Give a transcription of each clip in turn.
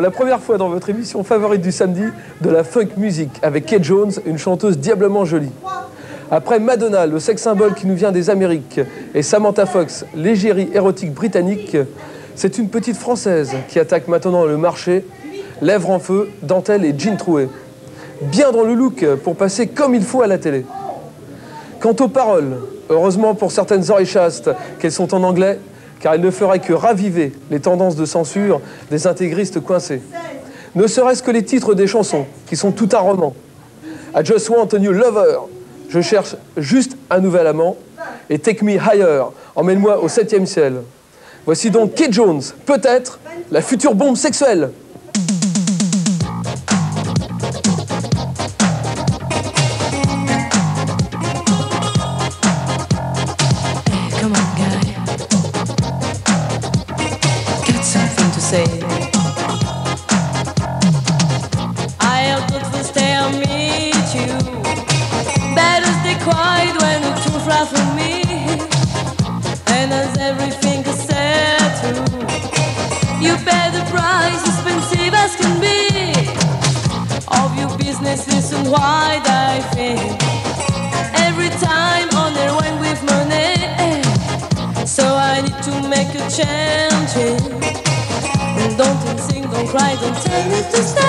Pour la première fois dans votre émission favorite du samedi, de la funk music avec Kate Jones, une chanteuse diablement jolie. Après Madonna, le sex symbole qui nous vient des Amériques, et Samantha Fox, l'égérie érotique britannique, c'est une petite française qui attaque maintenant le marché, lèvres en feu, dentelle et jean troué. Bien dans le look pour passer comme il faut à la télé. Quant aux paroles, heureusement pour certaines oreilles chastes qu'elles sont en anglais, car elles ne feraient que raviver les tendances de censure des intégristes coincés. Ne serait-ce que les titres des chansons, qui sont tout un roman. I just want a new lover, je cherche juste un nouvel amant, et Take Me Higher, emmène-moi au septième ciel. Voici donc Kate Jones, peut-être la future bombe sexuelle. Say. Put the stay you. Better stay quiet when the truth me. And as everything is said you pay the price, expensive as can be. Of your business, why I think. Every time on their with money. So I need to make a change. Don't sing, don't cry, don't tell me to stay.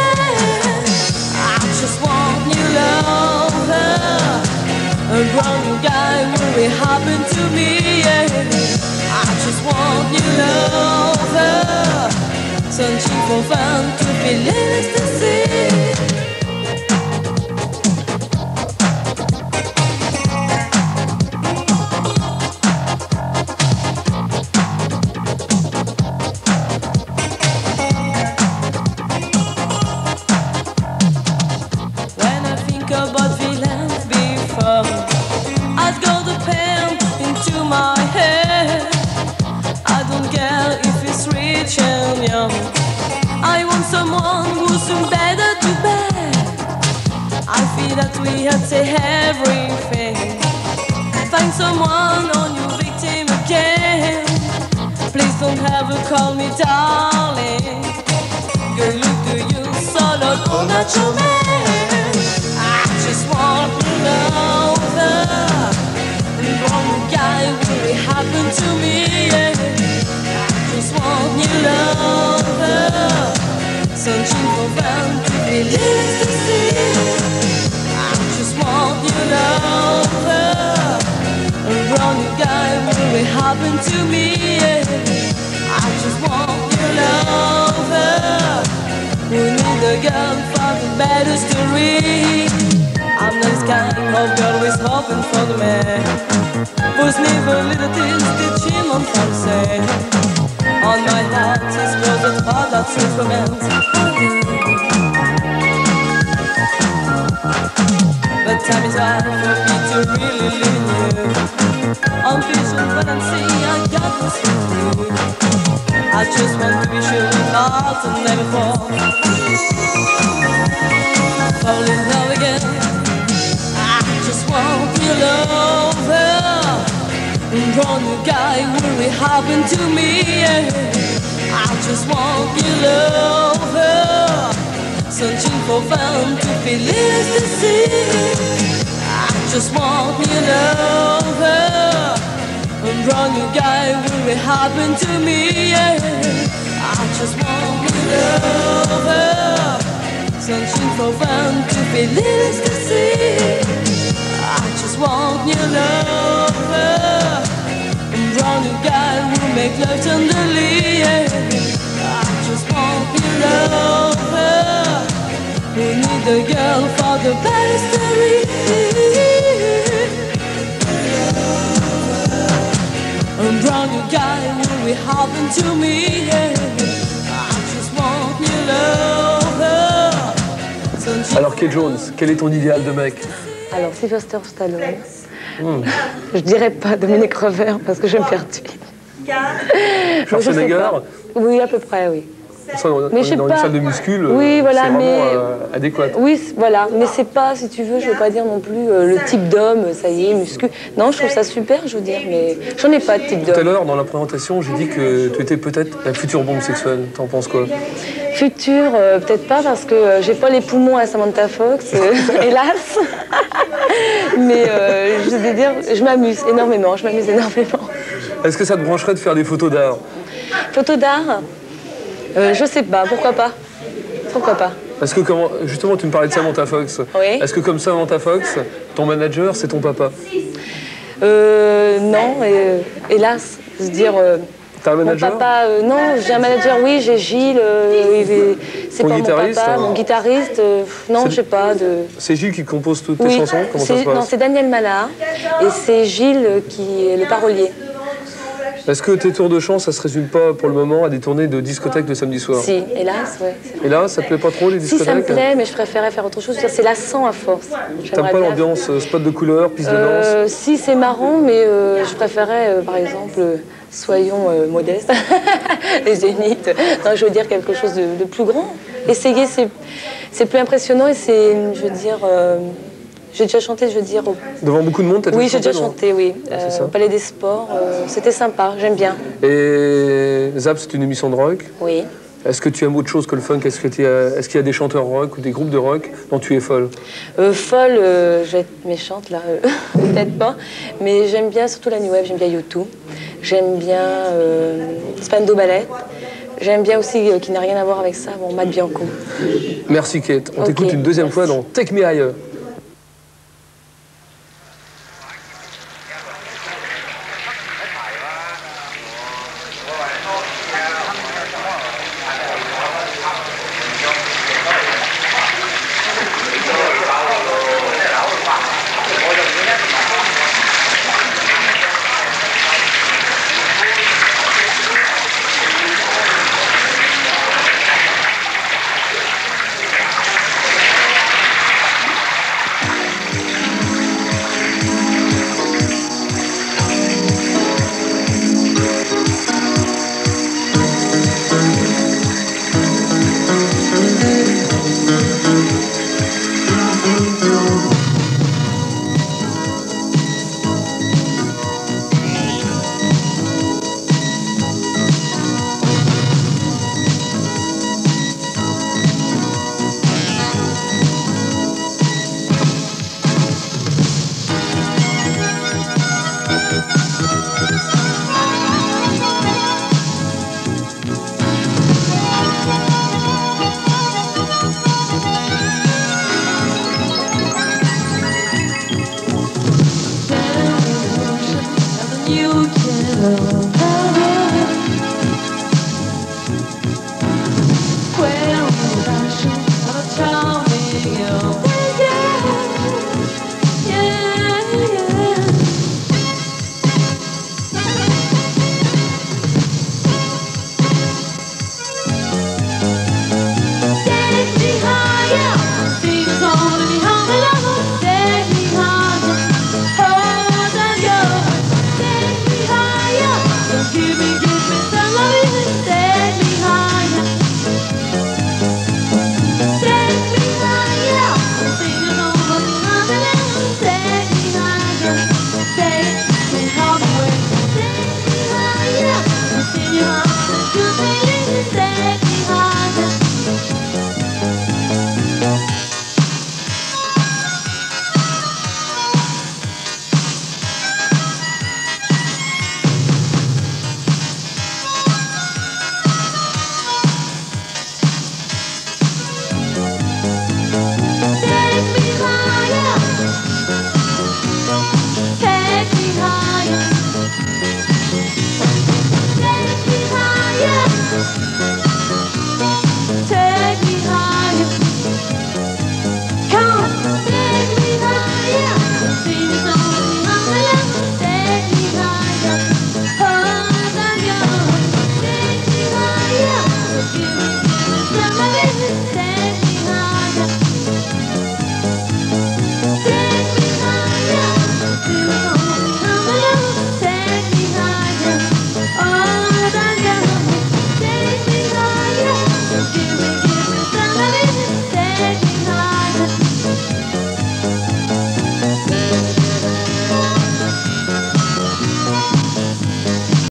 I just want new love. A brand new guy will be happen to me. Yeah. I just want new love. Searching for fun to feel ecstasy. We had to everything. Find someone on your victim again. Please don't ever call me darling. Girl, look to you, solo, oh, not happened to me. Yeah. I just want your love. We need a girl for the better story. I'm this kind of girl who's hoping for the man. Who's never little things teaching on français. On my heart is built all that true romance. But time is right for me to really you. On vision when I'm seeing I got this with. I just want to be sure not to never fall. Fall in love again. I just want your love. Wrong guy really happened to me. I just want your love. Searching for fun to feel ecstasy. I just want your love. Happened to me. yeah. I just want your love. Searching for fun to feel ecstasy. I just want your love. Wrong guy will make love tenderly. yeah. I just want your love. We need a girl for the best be happen to me. I just want your love. Searching Alors Kate Jones, quel est ton idéal de mec Alors, Sylvester Stallone. Je dirais pas Dominique Revers parce que je vais me faire tuer. Schwarzenegger. Oui, à peu près, oui. Ça, on, Mais on est sais dans pas. une salle de muscule, Oui, euh, voilà, c'est vraiment mais- euh, adéquat. Oui, voilà, mais c'est pas, si tu veux, je veux pas dire non plus euh, le type d'homme, ça y est, muscu. Non, je trouve ça super, je veux dire, mais j'en ai pas de type Tout à d'homme. l'heure, dans la présentation, j'ai dit que tu étais peut-être la future bombe sexuelle. T'en penses quoi? Futur, euh, peut-être pas parce que j'ai pas les poumons à Samantha Fox, hélas. Mais je veux dire, je m'amuse énormément, je m'amuse énormément. Est-ce que ça te brancherait de faire des photos d'art? Photo d'art, euh, je sais pas, pourquoi pas? Pourquoi pas? Est-ce que comment, justement, tu me parlais de Samantha Fox. Oui. Est-ce que comme Samantha Fox, ton manager, c'est ton papa? Euh, non, euh, hélas, veux dire. euh, T'as un mon manager? papa, euh, non, j'ai un manager, oui, j'ai Gilles, euh, il est- c'est pas mon guitariste, papa, hein. mon guitariste, euh, non, je sais pas, de... C'est Gilles qui compose toutes tes Oui, chansons? Comment ça se c'est- non, c'est Daniel Malard et c'est Gilles qui est le parolier. Est-ce que tes tours de chant, ça se résume pas pour le moment à des tournées de discothèques le samedi soir Si, hélas, ouais. Et là, ça te plaît pas trop les Si discothèques ça me plaît, mais je préférais faire autre chose. C'est lassant à force. T'aimes pas l'ambiance euh, spot de couleur, piste de danse? Euh, Si, c'est marrant, mais euh, je préférais, par exemple, soyons modestes, les zéniths. Non, je veux dire quelque chose de, de plus grand. Essayer, c'est c'est plus impressionnant et c'est, je veux dire, j'ai déjà chanté, je veux dire, au- Devant beaucoup de monde, t'as oui, j'ai déjà chanté, oui, c'est Euh, ça. Palais des Sports. euh, C'était sympa, j'aime bien. Et Zap, c'est une émission de rock. Oui. Est-ce que tu aimes autre chose que le funk? Est-ce qu'il y a des chanteurs rock ou des groupes de rock dont tu es folle? Euh, folle, euh, je vais être méchante là, peut-être pas, mais j'aime bien surtout la new wave, j'aime bien YouTube, j'aime bien Spando Ballet, j'aime bien aussi, qui n'a rien à voir avec ça, bon, Matt Bianco. Merci Kate. On t'écoute une deuxième merci. fois dans Take Me Higher.